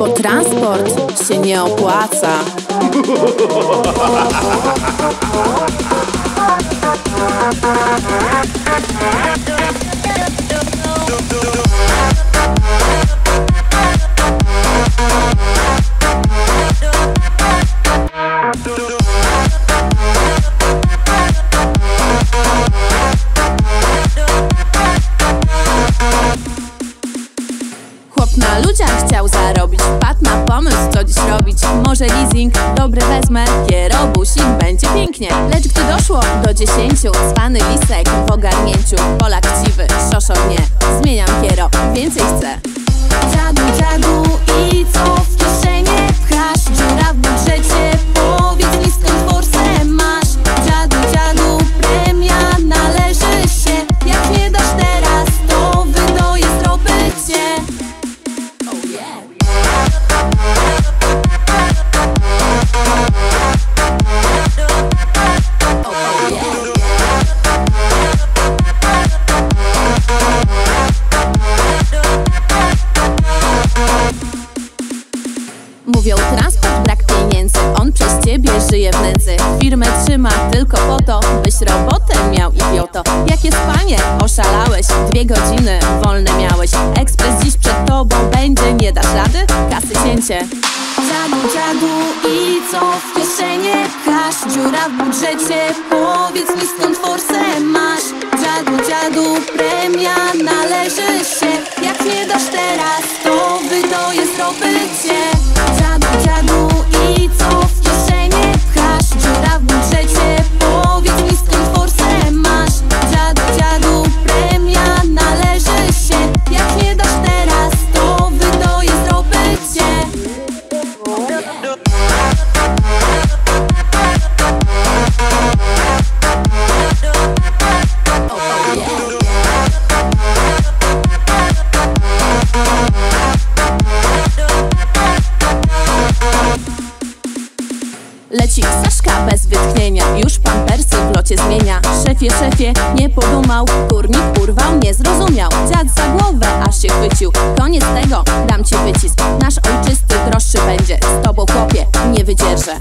bo transport się nie opłaca. Chciał zarobić. Wpadł na pomysł, co dziś robić. Może leasing, dobry wezmę. Kierobusik, będzie pięknie. Lecz gdy doszło do dziesięciu Zwany lisek w ogarnięciu. Polak chciwy, szoszo mnie Zmieniam kiero, więcej chcę. Dziadu, dziadu i co Mówią transport, brak pieniędzy. On przez ciebie żyje w nędzy. Firmę trzyma tylko po to Byś robotę miał idioto. Jakie spanie, oszalałeś. Dwie godziny wolne miałeś. Ekspres dziś przed tobą będzie Nie dasz rady? Kasy cięcie. Dziadu, dziadu i co w kieszenie? Pchasz? Dziura w budżecie, powiedz mi skąd forsę masz. Dziadu, dziadu, premia Leci Saszka bez wytchnienia. Już pampersy w locie zmienia. Szefie, szefie, nie podumał. Kurnik urwał, nie zrozumiał. Dziad za głowę, aż się chwycił. Koniec tego, dam ci wycisk. Nasz ojczysty droższy będzie. Z tobą chłopie, nie wydzierżę.